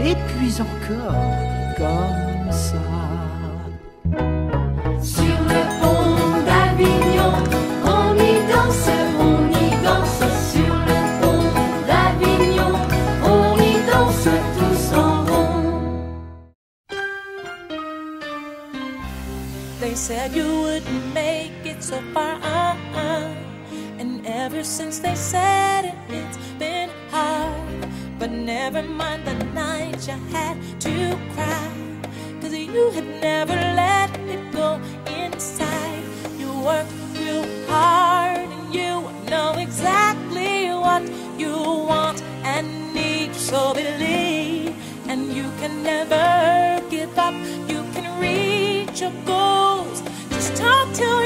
et puis encore comme ça. Sur le pont d'Avignon, on y danse, on y danse sur le pont d'Avignon, on y danse tous en rond. They said you wouldn't make it so far, and ever since they said it, it's been hard. But never mind the night you had to cry, cause you had never let it go inside. You worked real hard, and you know exactly what you want and need. So believe, and you can never give up. You can reach your goals. Just talk to